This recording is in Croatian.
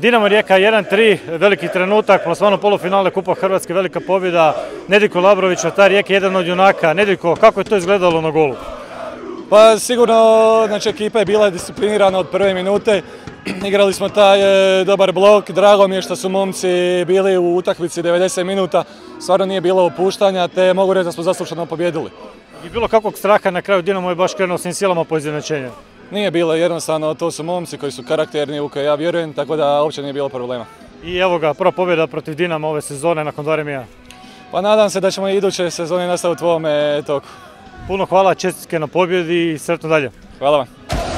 Dinamo Rijeka 1-3, veliki trenutak, plasmano polufinale Kupa Hrvatske, velika pobjeda. Nediko Labrović, ta Rijeka jedan od junaka. Nediko, kako je to izgledalo na golu? Pa sigurno, znači ekipa je bila disciplinirana od prve minute. Igrali smo taj e, dobar blok, drago mi je što su momci bili u utakmici 90 minuta. Stvarno nije bilo opuštanja, te mogu reći da smo zaslušano pobjedili. I bilo kakvog straha na kraju Dinamo je baš krenuo svim silama po izjednačenju. Nije bilo jednostavno, to su momci koji su karakterni u koje ja vjerujem, tako da uopće nije bilo problema. I evo ga, prva pobjeda protiv Dinama ove sezone nakon dva remija. Pa nadam se da ćemo i iduće sezone nastaviti u ovome toku. Puno hvala, čestitke na pobjedi i sretno dalje. Hvala vam.